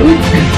Oops.